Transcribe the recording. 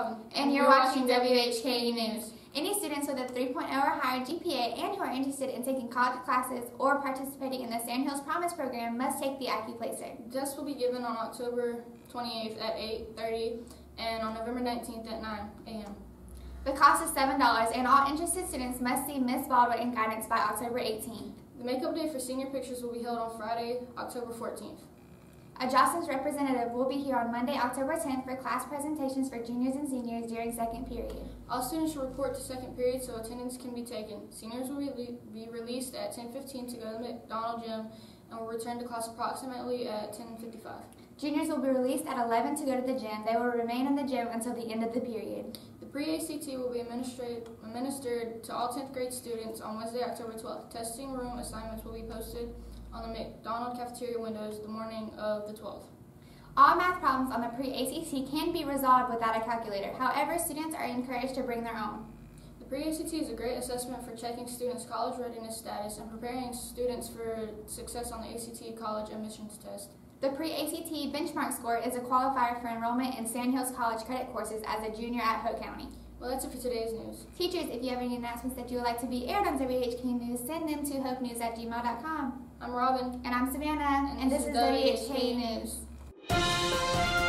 Robin. And you're watching WHK News. Any students with a 3.0 or higher GPA and who are interested in taking college classes or participating in the Sandhills Promise program must take the AccuPlacer. Tests will be given on October 28th at 8.30 and on November 19th at 9 a.m. The cost is $7 and all interested students must see Miss Baldwin in guidance by October 18th. The makeup day for senior pictures will be held on Friday, October 14th. A Jostens representative will be here on Monday, October 10th for class presentations for juniors and seniors during second period. All students should report to second period so attendance can be taken. Seniors will be, released at 10.15 to go to the McDonald Gym and will return to class approximately at 10.55. Juniors will be released at 11 to go to the gym. They will remain in the gym until the end of the period. The pre-ACT will be administered to all 10th grade students on Wednesday, October 12th. Testing room assignments will be posted on the McDonald cafeteria windows the morning of the 12th. All math problems on the pre-ACT can be resolved without a calculator. However, students are encouraged to bring their own. The pre-ACT is a great assessment for checking students' college readiness status and preparing students for success on the ACT college admissions test. The pre-ACT benchmark score is a qualifier for enrollment in Sandhills College credit courses as a junior at Hoke County. Well, that's it for today's news. Teachers, if you have any announcements that you would like to be aired on WHK News, send them to hokenews at gmail.com. I'm Robin. And I'm Savannah, and, And this, this is WHK WHK News.